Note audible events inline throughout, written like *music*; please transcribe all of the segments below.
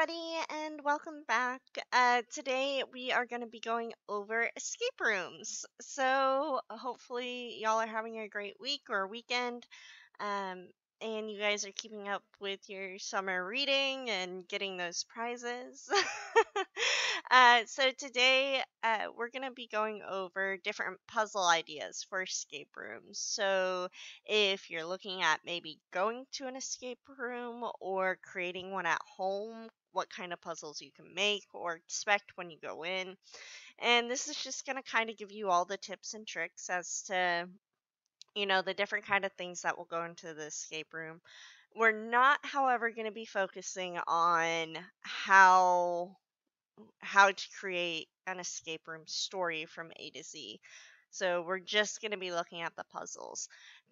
Everybody, and welcome back. Uh, today we are going to be going over escape rooms. So, hopefully, y'all are having a great week or weekend. Um, and you guys are keeping up with your summer reading and getting those prizes. *laughs* uh, so, today uh, we're going to be going over different puzzle ideas for escape rooms. So, if you're looking at maybe going to an escape room or creating one at home, what kind of puzzles you can make or expect when you go in. And this is just going to kind of give you all the tips and tricks as to you know, the different kind of things that will go into the escape room. We're not, however, going to be focusing on how how to create an escape room story from A to Z. So we're just going to be looking at the puzzles.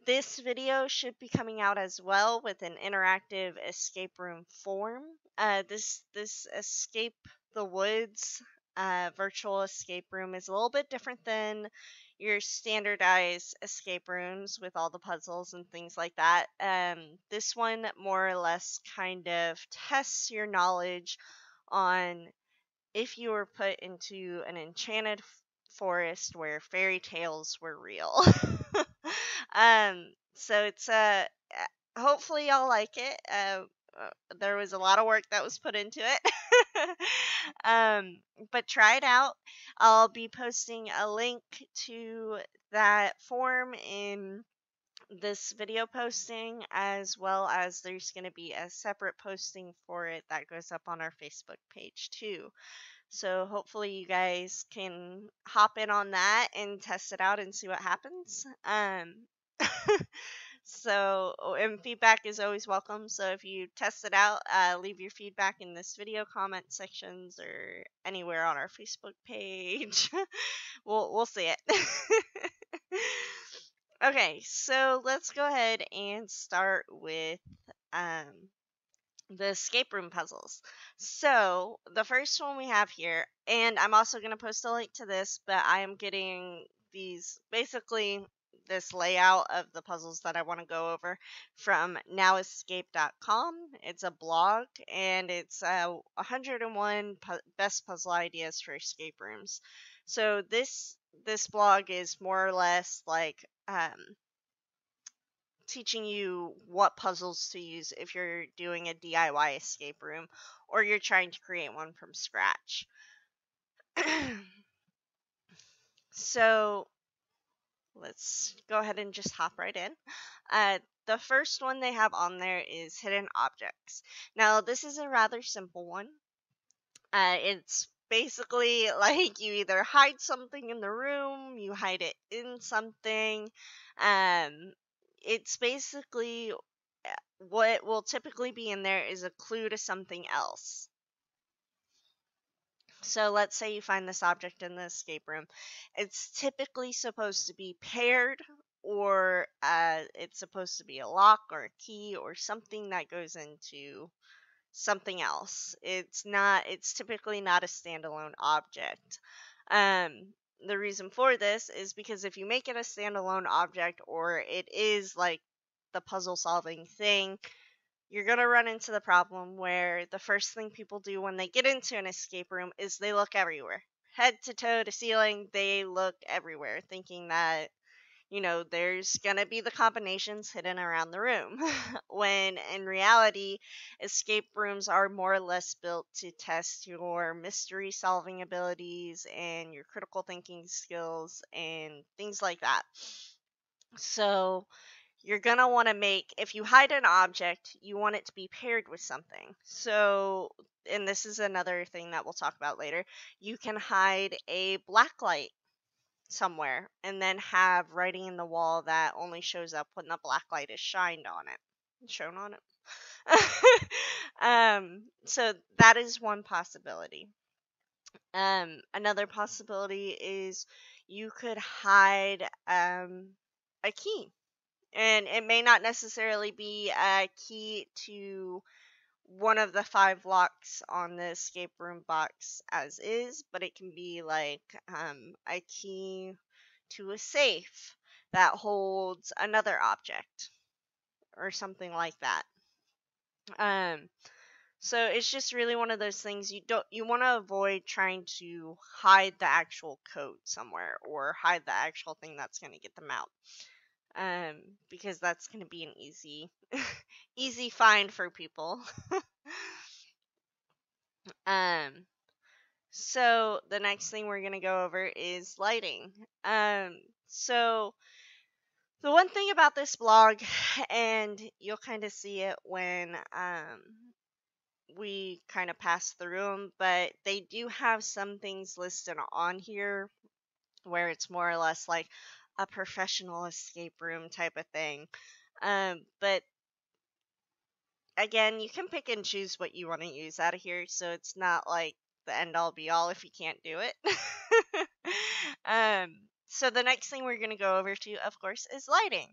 This video should be coming out as well with an interactive escape room form. Uh, this this escape the woods uh, virtual escape room is a little bit different than your standardized escape rooms with all the puzzles and things like that. Um, this one more or less kind of tests your knowledge on if you were put into an enchanted forest where fairy tales were real. *laughs* *laughs* um, so it's uh, hopefully y'all like it. Uh, uh, there was a lot of work that was put into it. *laughs* um, but try it out. I'll be posting a link to that form in this video posting as well as there's going to be a separate posting for it that goes up on our Facebook page too. So hopefully you guys can hop in on that and test it out and see what happens. Um *laughs* So, oh, and feedback is always welcome. So, if you test it out, uh, leave your feedback in this video comment sections or anywhere on our Facebook page. *laughs* we'll we'll see it. *laughs* okay, so let's go ahead and start with um, the escape room puzzles. So, the first one we have here, and I'm also going to post a link to this, but I am getting these basically this layout of the puzzles that I want to go over from nowescape.com. It's a blog and it's uh, 101 pu- best puzzle ideas for escape rooms. So this this blog is more or less like um, teaching you what puzzles to use if you're doing a DIY escape room or you're trying to create one from scratch. *clears throat* so let's go ahead and just hop right in. Uh, the first one they have on there is hidden objects. Now, this is a rather simple one. Uh, it's basically *laughs* like you either hide something in the room, you hide it in something. Um, it's basically uh, what will typically be in there is a clue to something else. So let's say you find this object in the escape room. It's typically supposed to be paired or uh, it's supposed to be a lock or a key or something that goes into something else. It's not it's typically not a standalone object. Um, the reason for this is because if you make it a standalone object or it is like the puzzle solving thing, you're going to run into the problem where the first thing people do when they get into an escape room is they look everywhere. Head to toe to ceiling, they look everywhere, thinking that, you know, there's going to be the combinations hidden around the room. *laughs* when in reality, escape rooms are more or less built to test your mystery solving abilities and your critical thinking skills and things like that. So, you're going to want to make, if you hide an object, you want it to be paired with something. So, and this is another thing that we'll talk about later, you can hide a black light somewhere and then have writing in the wall that only shows up when the black light is shined on it, shown on it. *laughs* um, so that is one possibility. Um, another possibility is you could hide um, a key and it may not necessarily be a key to one of the five locks on the escape room box as is, but it can be like um, a key to a safe that holds another object or something like that. Um, So it's just really one of those things you don't you want to avoid trying to hide the actual code somewhere or hide the actual thing that's going to get them out. Um, because that's going to be an easy *laughs* easy find for people. *laughs* um so the next thing we're going to go over is lighting. Um so the one thing about this blog *sighs* and you'll kind of see it when um we kind of pass through them, but they do have some things listed on here where it's more or less like a professional escape room type of thing. Um, but again, you can pick and choose what you want to use out of here, so it's not like the end all be all if you can't do it. *laughs* um, so the next thing we're going to go over to, of course, is lighting.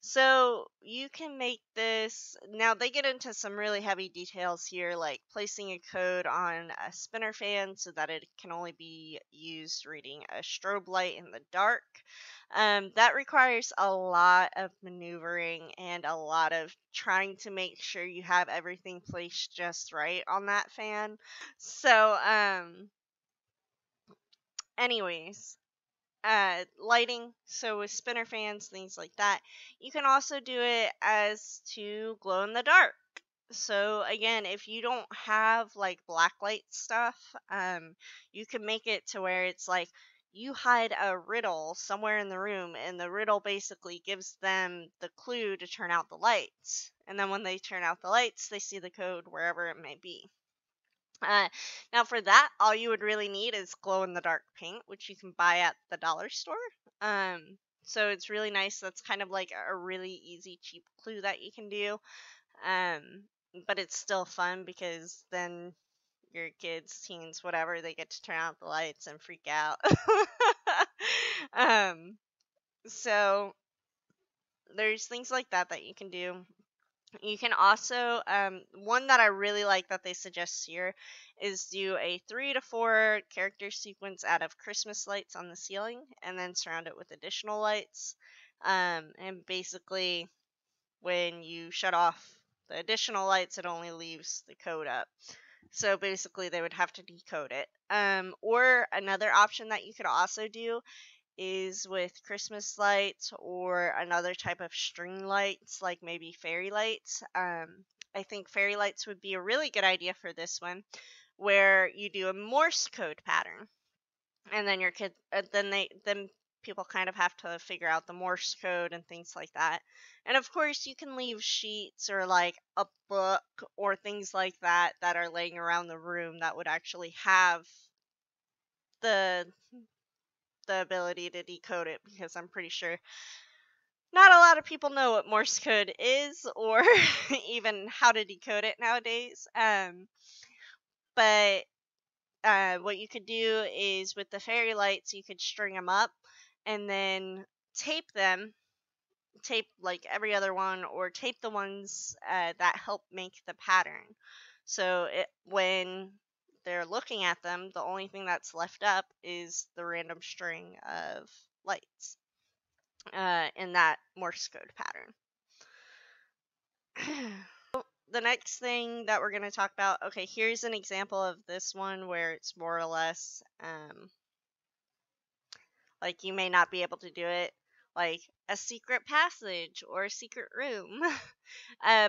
So you can make this. Now they get into some really heavy details here, like placing a code on a spinner fan so that it can only be used reading a strobe light in the dark. Um, that requires a lot of maneuvering and a lot of trying to make sure you have everything placed just right on that fan. So, um, anyways, uh, lighting, so with spinner fans, things like that. You can also do it as to glow in the dark. So again, if you don't have like blacklight stuff, um, you can make it to where it's like you hide a riddle somewhere in the room, and the riddle basically gives them the clue to turn out the lights. And then when they turn out the lights, they see the code wherever it may be. Uh, now for that, all you would really need is glow in the dark paint, which you can buy at the dollar store. Um, so it's really nice. That's kind of like a really easy, cheap clue that you can do. Um, but it's still fun because then your kids, teens, whatever, they get to turn out the lights and freak out. *laughs* um, so there's things like that that you can do. You can also, um, one that I really like that they suggest here is do a three to four character sequence out of Christmas lights on the ceiling and then surround it with additional lights. Um, and basically, when you shut off the additional lights, it only leaves the code up. So basically, they would have to decode it. Um, or another option that you could also do is with Christmas lights or another type of string lights, like maybe fairy lights. Um, I think fairy lights would be a really good idea for this one, where you do a Morse code pattern, and then your kid, uh, then they, then people kind of have to figure out the Morse code and things like that. And of course, you can leave sheets or like a book or things like that that are laying around the room that would actually have the the ability to decode it because I'm pretty sure not a lot of people know what Morse code is or *laughs* even how to decode it nowadays. Um, but uh, what you could do is with the fairy lights, you could string them up and then tape them, tape like every other one, or tape the ones uh, that help make the pattern. So it, when they're looking at them, the only thing that's left up is the random string of lights uh, in that Morse code pattern. *clears throat* the next thing that we're going to talk about, okay, here's an example of this one where it's more or less um, like you may not be able to do it like a secret passage or a secret room. *laughs* uh,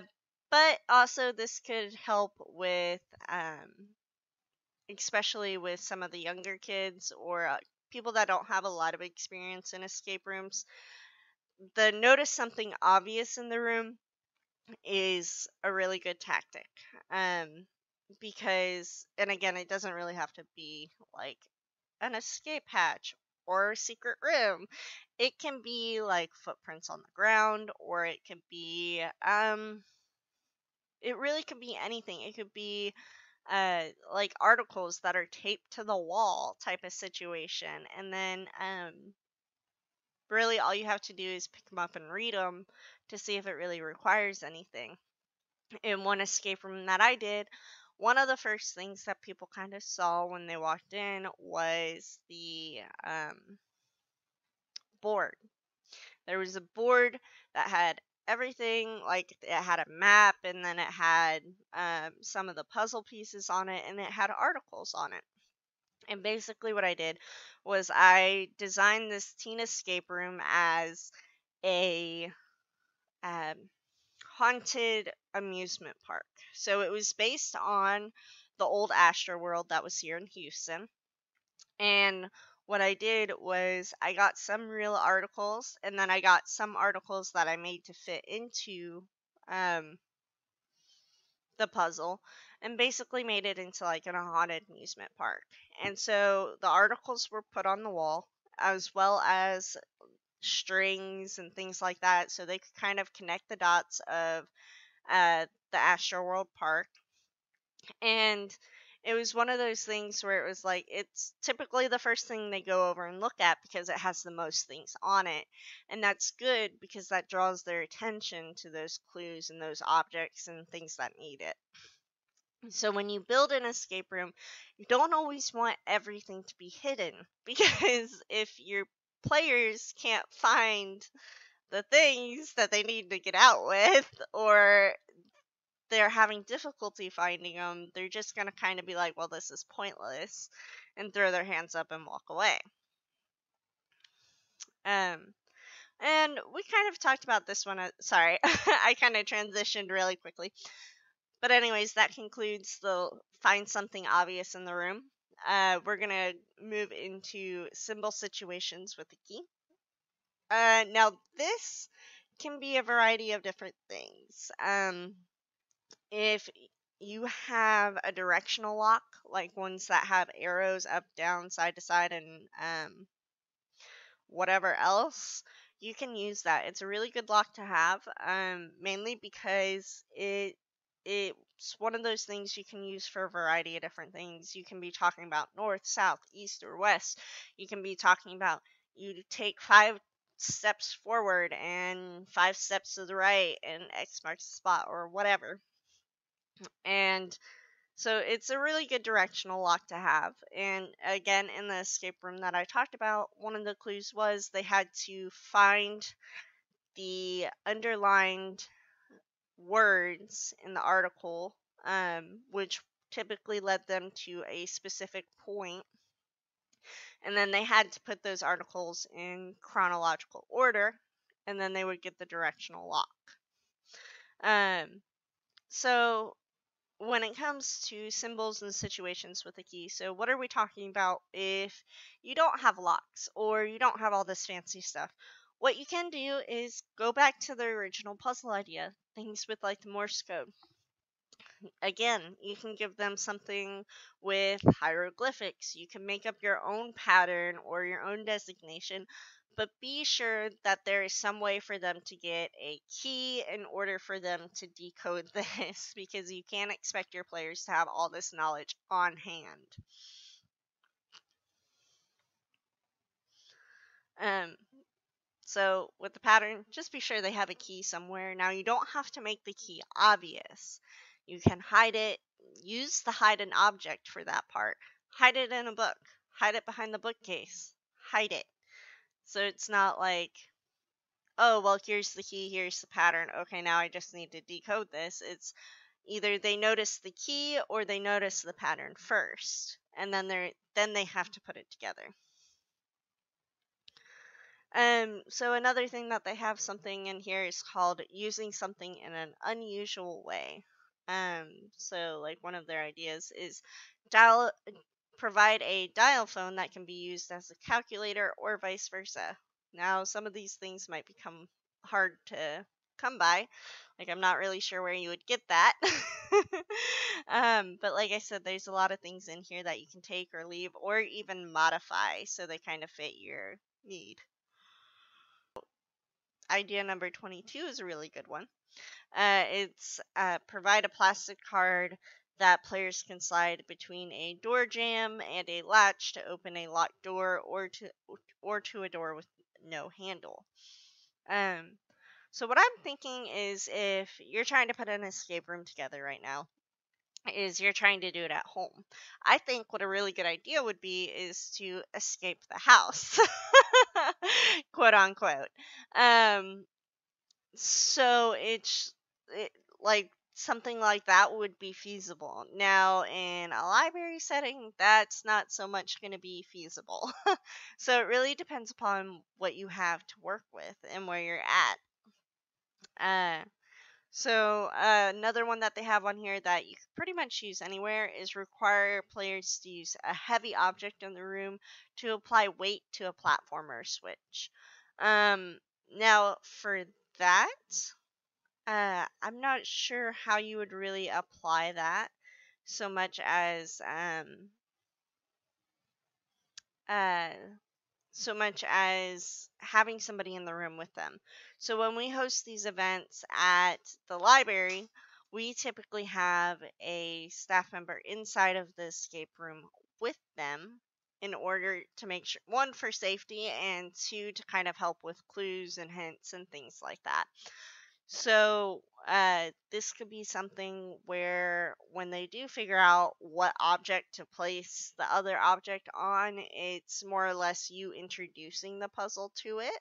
but also, this could help with um, especially with some of the younger kids or uh, people that don't have a lot of experience in escape rooms. The notice something obvious in the room is a really good tactic. Um, because, and again, it doesn't really have to be like an escape hatch or a secret room. It can be like footprints on the ground, or it could be, um, it really could be anything. It could be uh, like articles that are taped to the wall type of situation. And then um, really all you have to do is pick them up and read them to see if it really requires anything. In one escape room that I did, one of the first things that people kind of saw when they walked in was the um, board. There was a board that had everything like it had a map and then it had um, some of the puzzle pieces on it and it had articles on it and basically what i did was i designed this teen escape room as a um, haunted amusement park so it was based on the old Astro World that was here in Houston. And what I did was I got some real articles and then I got some articles that I made to fit into um, the puzzle and basically made it into like an haunted amusement park. And so the articles were put on the wall as well as strings and things like that so they could kind of connect the dots of uh, the Astro World Park. And it was one of those things where it was like it's typically the first thing they go over and look at because it has the most things on it and that's good because that draws their attention to those clues and those objects and things that need it. So when you build an escape room you don't always want everything to be hidden *laughs* because if your players can't find the things that they need to get out with *laughs* or they're having difficulty finding them, they're just going to kind of be like, well, this is pointless, and throw their hands up and walk away. Um, and we kind of talked about this one. Uh, sorry, *laughs* I kind of transitioned really quickly. But, anyways, that concludes the find something obvious in the room. Uh, we're going to move into symbol situations with the key. Uh, now, this can be a variety of different things. Um, if you have a directional lock, like ones that have arrows up, down, side to side, and um, whatever else, you can use that. It's a really good lock to have, um, mainly because it it's one of those things you can use for a variety of different things. You can be talking about north, south, east, or west. You can be talking about you take five steps forward and five steps to the right, and X marks the spot, or whatever. And so it's a really good directional lock to have. And again, in the escape room that I talked about, one of the clues was they had to find the underlined words in the article, um, which typically led them to a specific point. And then they had to put those articles in chronological order, and then they would get the directional lock. Um, so when it comes to symbols and situations with a key, so what are we talking about if you don't have locks or you don't have all this fancy stuff? What you can do is go back to the original puzzle idea, things with like the Morse code. Again, you can give them something with hieroglyphics. You can make up your own pattern or your own designation but be sure that there is some way for them to get a key in order for them to decode *laughs* this because you can't expect your players to have all this knowledge on hand. Um, so with the pattern, just be sure they have a key somewhere. Now you don't have to make the key obvious. You can hide it, use the hide an object for that part. Hide it in a book, hide it behind the bookcase, hide it. So it's not like, oh, well, here's the key, here's the pattern. Okay, now I just need to decode this. It's either they notice the key or they notice the pattern first, and then they then they have to put it together. Um, so another thing that they have something in here is called using something in an unusual way. Um, so like one of their ideas is dial provide a dial phone that can be used as a calculator or vice versa. Now, some of these things might become hard to come by. Like, I'm not really sure where you would get that. *laughs* um, but like I said, there's a lot of things in here that you can take or leave or even modify so they kind of fit your need. Idea number 22 is a really good one. Uh, it's uh, provide a plastic card that players can slide between a door jamb and a latch to open a locked door or to or to a door with no handle. Um, so what I'm thinking is if you're trying to put an escape room together right now, is you're trying to do it at home. I think what a really good idea would be is to escape the house, *laughs* quote unquote. Um, so it's it, like something like that would be feasible. Now, in a library setting, that's not so much going to be feasible. *laughs* so it really depends upon what you have to work with and where you're at. Uh, so uh, another one that they have on here that you can pretty much use anywhere is require players to use a heavy object in the room to apply weight to a platformer switch. Um, now for that, uh, I'm not sure how you would really apply that so much as um, uh, so much as having somebody in the room with them. So when we host these events at the library, we typically have a staff member inside of the escape room with them in order to make sure one for safety and two to kind of help with clues and hints and things like that. So uh, this could be something where when they do figure out what object to place the other object on, it's more or less you introducing the puzzle to it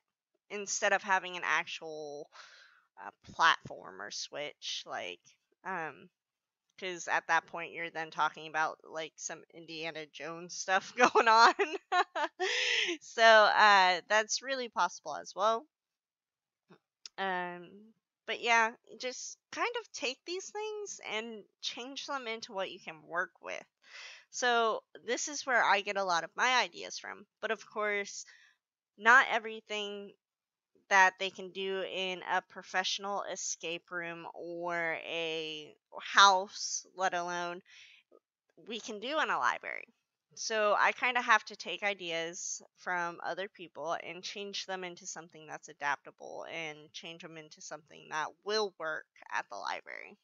instead of having an actual uh, platform or switch. Like, um, because at that point you're then talking about like some Indiana Jones stuff *laughs* going on. so uh, that's really possible as well. Um, but yeah, just kind of take these things and change them into what you can work with. So this is where I get a lot of my ideas from. But of course, not everything that they can do in a professional escape room or a house, let alone we can do in a library. So I kind of have to take ideas from other people and change them into something that's adaptable and change them into something that will work at the library.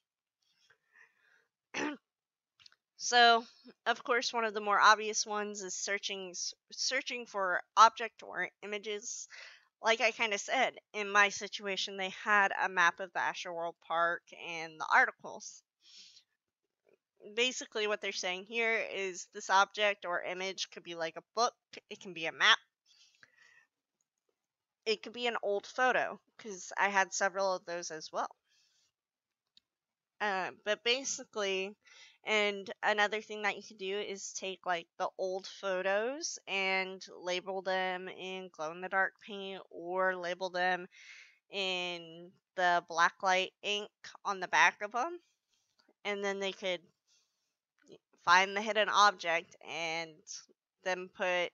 *clears throat* so, of course, one of the more obvious ones is searching searching for object or images. Like I kind of said, in my situation, they had a map of the Astro World Park and the articles basically what they're saying here is this object or image could be like a book, it can be a map, it could be an old photo because I had several of those as well. Uh, but basically, and another thing that you can do is take like the old photos and label them in glow in the dark paint or label them in the blacklight ink on the back of them. And then they could find the hidden object and then put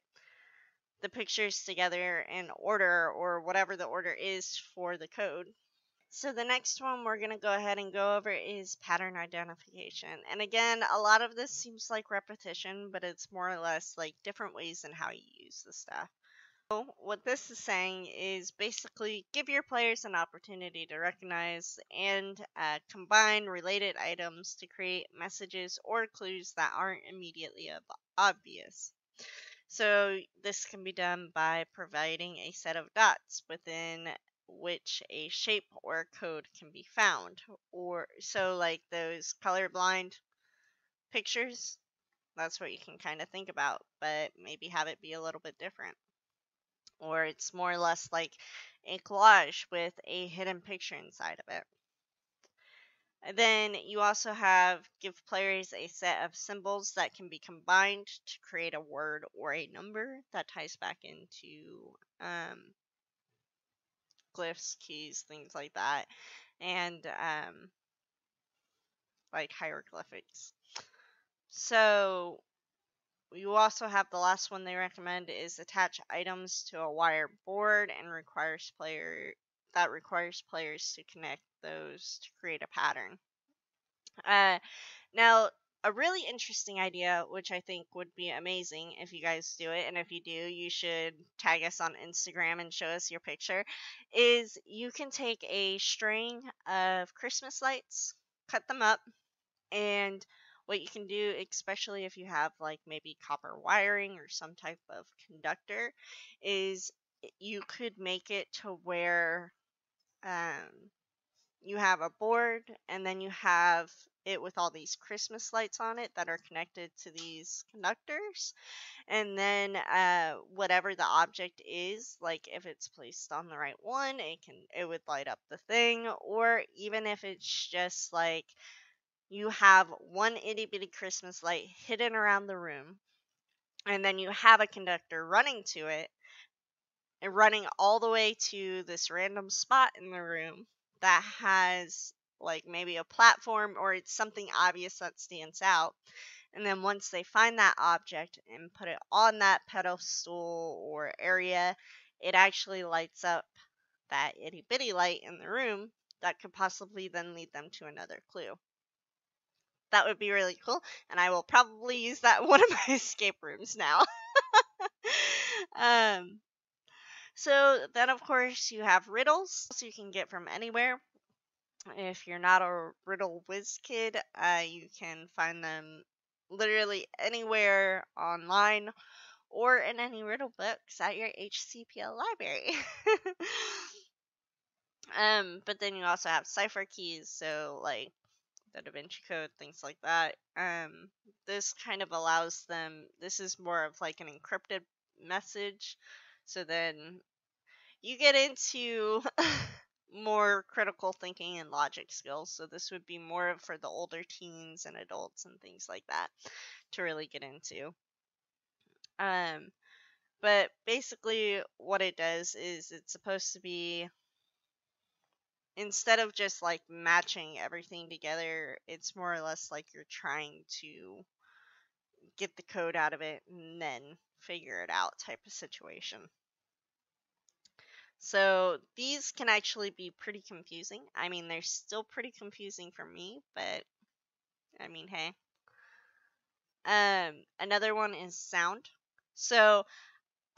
the pictures together in order or whatever the order is for the code. So the next one we're going to go ahead and go over is pattern identification. And again, a lot of this seems like repetition, but it's more or less like different ways in how you use the stuff. So what this is saying is basically give your players an opportunity to recognize and uh, combine related items to create messages or clues that aren't immediately ob- obvious. So this can be done by providing a set of dots within which a shape or code can be found. Or so like those colorblind pictures, that's what you can kind of think about, but maybe have it be a little bit different or it's more or less like a collage with a hidden picture inside of it. And then you also have give players a set of symbols that can be combined to create a word or a number that ties back into um, glyphs, keys, things like that, and um, like hieroglyphics. So you also have the last one they recommend is attach items to a wire board and requires player that requires players to connect those to create a pattern. Uh, now, a really interesting idea, which I think would be amazing if you guys do it, and if you do, you should tag us on Instagram and show us your picture, is you can take a string of Christmas lights, cut them up, and what you can do, especially if you have like maybe copper wiring or some type of conductor, is you could make it to where um, you have a board, and then you have it with all these Christmas lights on it that are connected to these conductors. And then uh, whatever the object is, like if it's placed on the right one, it can it would light up the thing. Or even if it's just like you have one itty bitty Christmas light hidden around the room, and then you have a conductor running to it and running all the way to this random spot in the room that has like maybe a platform or it's something obvious that stands out. And then once they find that object and put it on that pedestal or area, it actually lights up that itty bitty light in the room that could possibly then lead them to another clue. That would be really cool, and I will probably use that in one of *laughs* my escape rooms now. *laughs* um, so then, of course, you have riddles, so you can get from anywhere. If you're not a riddle whiz kid, uh, you can find them literally anywhere online or in any riddle books at your HCPL library. *laughs* um, but then you also have cipher keys, so like the Da Vinci Code, things like that. Um, this kind of allows them. This is more of like an encrypted message. So then you get into *laughs* more critical thinking and logic skills. So this would be more for the older teens and adults and things like that to really get into. Um, but basically, what it does is it's supposed to be instead of just like matching everything together, it's more or less like you're trying to get the code out of it and then figure it out type of situation. So these can actually be pretty confusing. I mean, they're still pretty confusing for me, but I mean, hey. Um, another one is sound. So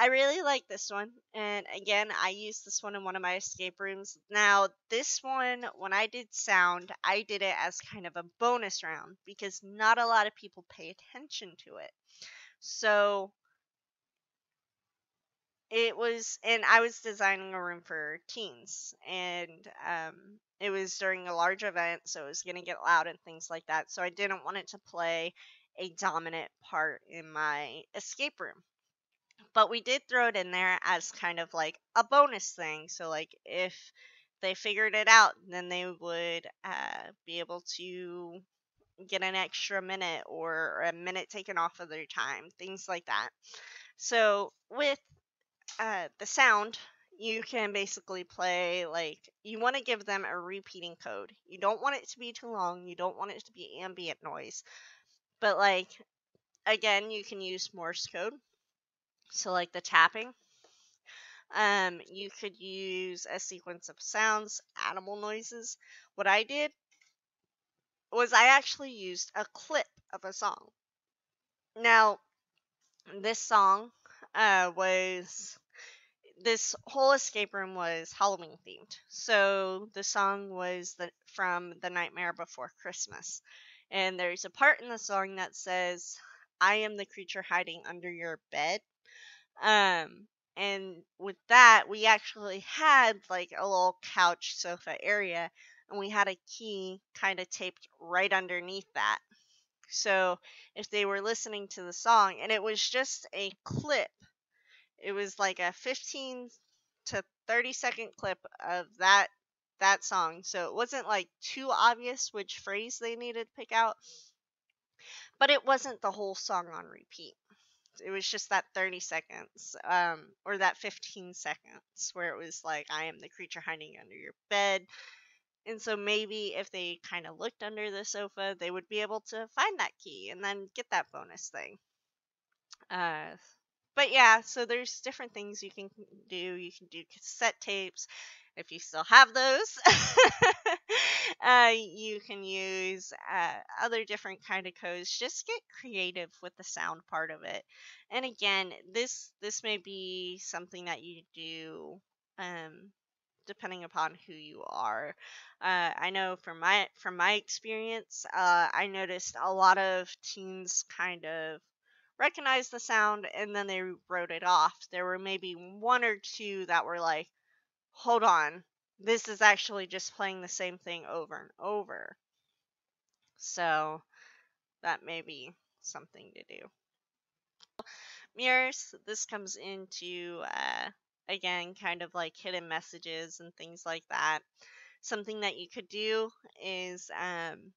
I really like this one. And again, I used this one in one of my escape rooms. Now, this one, when I did sound, I did it as kind of a bonus round because not a lot of people pay attention to it. So it was, and I was designing a room for teens, and um, it was during a large event, so it was going to get loud and things like that. So I didn't want it to play a dominant part in my escape room but we did throw it in there as kind of like a bonus thing. So like if they figured it out, then they would uh, be able to get an extra minute or a minute taken off of their time, things like that. So with uh, the sound, you can basically play like you want to give them a repeating code. You don't want it to be too long. You don't want it to be ambient noise. But like again, you can use Morse code. So, like the tapping, um, you could use a sequence of sounds, animal noises. What I did was I actually used a clip of a song. Now, this song uh, was this whole escape room was Halloween themed. So the song was the, from The Nightmare Before Christmas. And there's a part in the song that says, I am the creature hiding under your bed. Um, and with that, we actually had like a little couch sofa area, and we had a key kind of taped right underneath that. So if they were listening to the song, and it was just a clip, it was like a 15 to 30 second clip of that that song. So it wasn't like too obvious which phrase they needed to pick out, but it wasn't the whole song on repeat. It was just that 30 seconds, um, or that 15 seconds where it was like, I am the creature hiding under your bed. And so maybe if they kind of looked under the sofa, they would be able to find that key and then get that bonus thing. Uh, but yeah, so there's different things you can do. You can do cassette tapes if you still have those. *laughs* uh, you can use uh, other different kind of codes. Just get creative with the sound part of it. And again, this this may be something that you do um, depending upon who you are. Uh, I know from my from my experience, uh, I noticed a lot of teens kind of recognized the sound and then they wrote it off. There were maybe one or two that were like, "Hold on, this is actually just playing the same thing over and over. So that may be something to do. Mirrors, this comes into, uh, again, kind of like hidden messages and things like that. Something that you could do is um,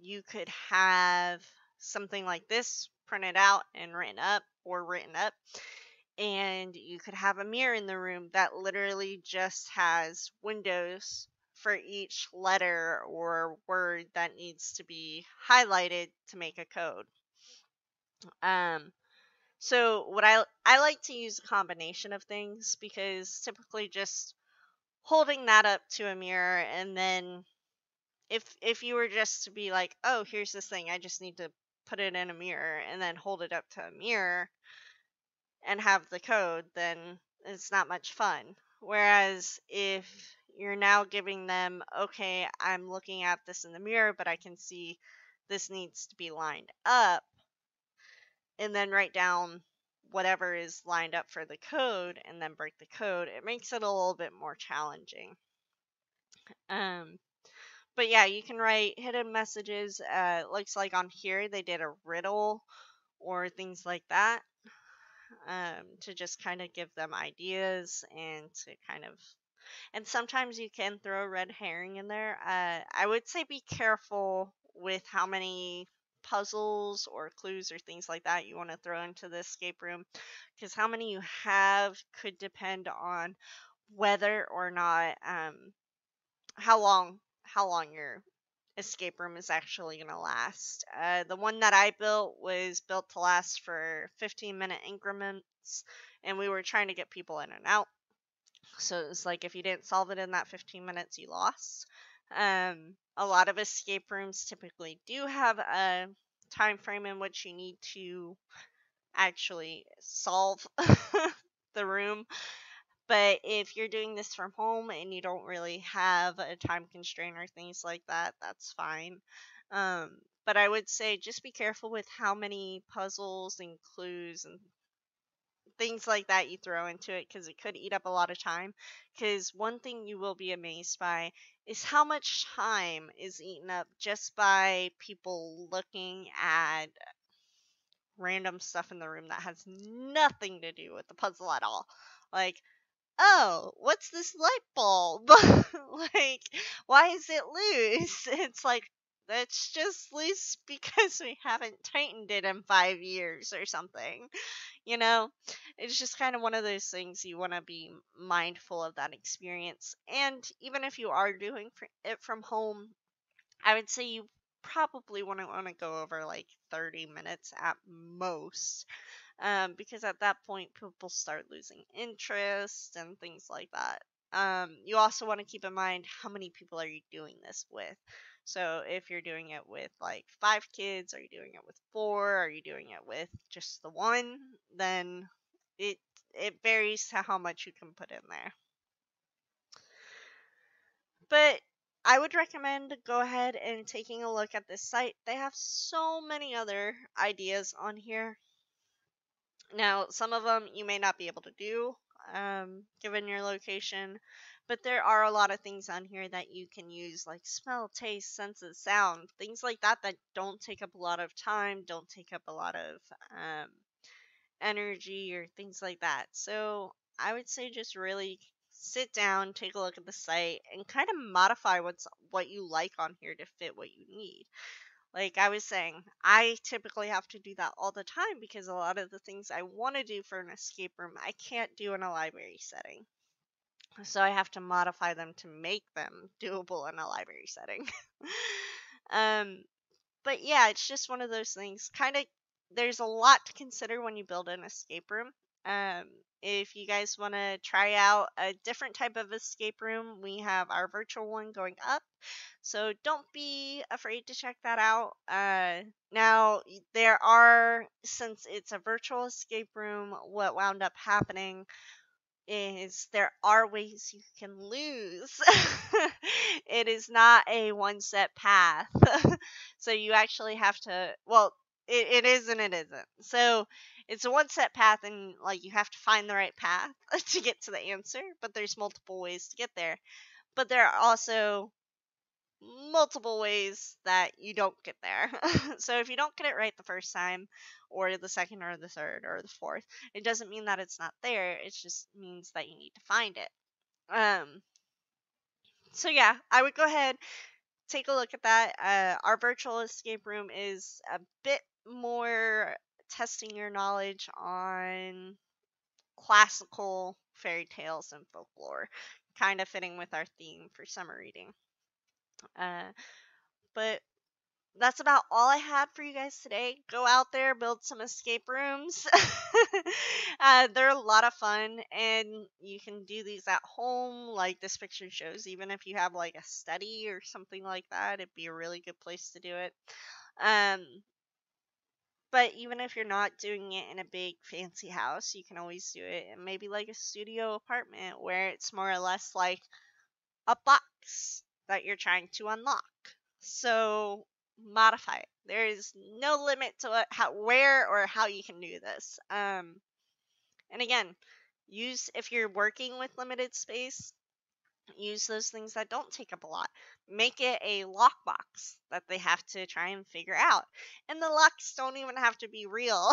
you could have something like this printed out and written up or written up and you could have a mirror in the room that literally just has windows for each letter or word that needs to be highlighted to make a code. Um, so what I I like to use a combination of things because typically just holding that up to a mirror and then if if you were just to be like, "Oh, here's this thing. I just need to put it in a mirror and then hold it up to a mirror and have the code, then it's not much fun. Whereas if you're now giving them, okay, I'm looking at this in the mirror, but I can see this needs to be lined up, and then write down whatever is lined up for the code and then break the code, it makes it a little bit more challenging. Um, but yeah, you can write hidden messages. Uh, it looks like on here they did a riddle or things like that um, to just kind of give them ideas and to kind of and sometimes you can throw a red herring in there. Uh, I would say be careful with how many puzzles or clues or things like that you want to throw into the escape room because how many you have could depend on whether or not um, how long how long your escape room is actually going to last. Uh, the one that I built was built to last for 15 minute increments, and we were trying to get people in and out. So it was like if you didn't solve it in that 15 minutes, you lost. Um, a lot of escape rooms typically do have a time frame in which you need to actually solve *laughs* the room. But if you're doing this from home and you don't really have a time constraint or things like that, that's fine. Um, but I would say just be careful with how many puzzles and clues and things like that you throw into it because it could eat up a lot of time. Because one thing you will be amazed by is how much time is eaten up just by people looking at random stuff in the room that has nothing to do with the puzzle at all. Like, oh, what's this light bulb? *laughs* like, why is it loose? *laughs* It's like, that's just loose *laughs* because we haven't tightened it in five years or something. You know, it's just kind of one of those things you want to be mindful of that experience. And even if you are doing it from home, I would say you probably want to want to go over like 30 minutes at most um, because at that point people start losing interest and things like that. Um, you also want to keep in mind how many people are you doing this with. So if you're doing it with like five kids, are you doing it with four? Are you doing it with just the one? Then it it varies to how much you can put in there. But I would recommend go ahead and taking a look at this site. They have so many other ideas on here. Now, some of them you may not be able to do um, given your location, but there are a lot of things on here that you can use, like smell, taste, senses, sound, things like that, that don't take up a lot of time, don't take up a lot of um, energy, or things like that. So I would say just really sit down, take a look at the site, and kind of modify what's what you like on here to fit what you need. Like I was saying, I typically have to do that all the time because a lot of the things I want to do for an escape room, I can't do in a library setting. So I have to modify them to make them doable in a library setting. *laughs* um, but yeah, it's just one of those things. Kind of, there's a lot to consider when you build an escape room. Um, if you guys want to try out a different type of escape room, we have our virtual one going up. So don't be afraid to check that out. Uh, now, there are, since it's a virtual escape room, what wound up happening is there are ways you can lose. *laughs* it is not a one set path. *laughs* so you actually have to, well, it, it is and it isn't. So it's a one set path, and like you have to find the right path *laughs* to get to the answer. But there's multiple ways to get there. But there are also multiple ways that you don't get there. *laughs* so if you don't get it right the first time, or the second, or the third, or the fourth, it doesn't mean that it's not there. It just means that you need to find it. Um. So yeah, I would go ahead take a look at that. Uh, our virtual escape room is a bit more testing your knowledge on classical fairy tales and folklore, kind of fitting with our theme for summer reading. Uh, but that's about all I had for you guys today. Go out there, build some escape rooms. *laughs* uh, they're a lot of fun, and you can do these at home, like this picture shows. Even if you have like a study or something like that, it'd be a really good place to do it. Um, but even if you're not doing it in a big fancy house, you can always do it in maybe like a studio apartment where it's more or less like a box that you're trying to unlock. So modify it. There is no limit to what, how, where or how you can do this. Um, and again, use if you're working with limited space, use those things that don't take up a lot. Make it a lockbox that they have to try and figure out. And the locks don't even have to be real.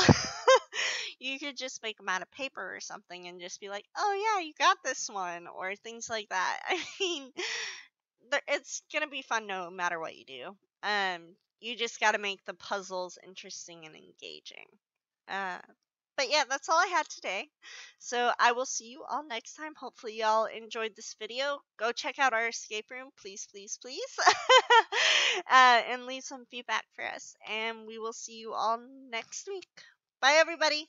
*laughs* you could just make them out of paper or something and just be like, oh yeah, you got this one, or things like that. *laughs* I mean, it's gonna be fun no matter what you do. Um, you just got to make the puzzles interesting and engaging. Uh, but yeah, that's all I had today. So I will see you all next time. Hopefully, y'all enjoyed this video. Go check out our escape room, please, please, please. *laughs* uh, and leave some feedback for us. And we will see you all next week. Bye, everybody.